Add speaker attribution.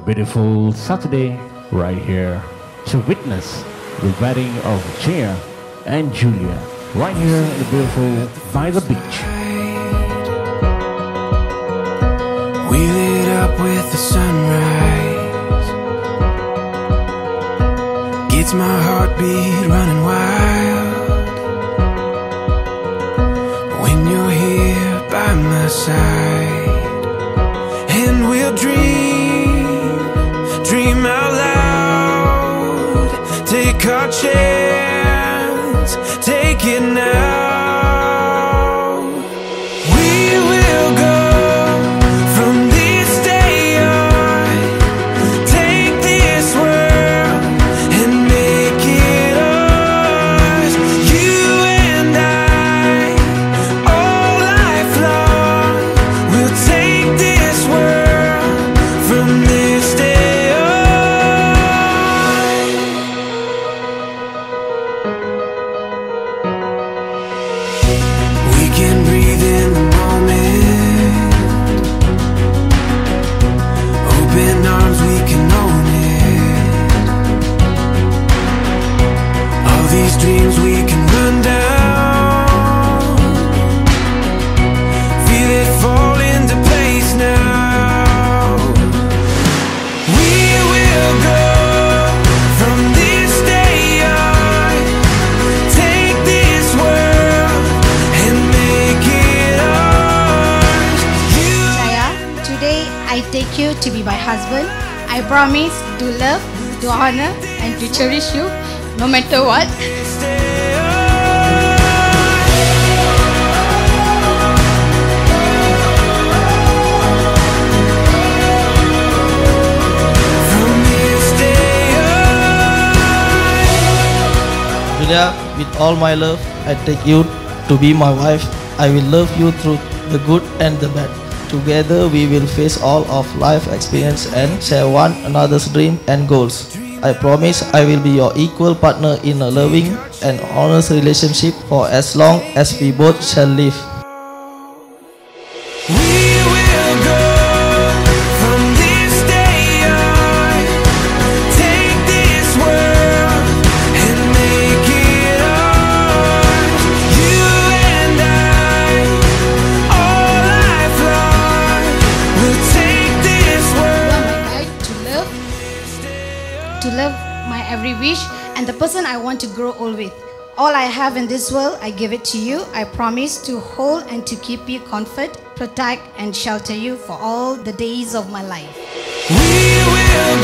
Speaker 1: beautiful Saturday right here to witness the wedding of Jaya and Julia right here in the beautiful by the beach.
Speaker 2: We lit up with the sunrise. Gets my heartbeat running wild. When you're here by my side. And we'll dream, our chance, take it now Take you
Speaker 3: to be my husband. I promise to love, to honor, and to cherish you no matter what.
Speaker 4: Julia, with all my love, I take you to be my wife. I will love you through the good and the bad. Together we will face all of life experience and share one another's dream and goals. I promise I will be your equal partner in a loving and honest relationship for as long as we both shall live.
Speaker 3: To love my every wish and the person I want to grow old with. All I have in this world, I give it to you. I promise to hold and to keep you comfort, protect and shelter you for all the days of my life.
Speaker 2: We will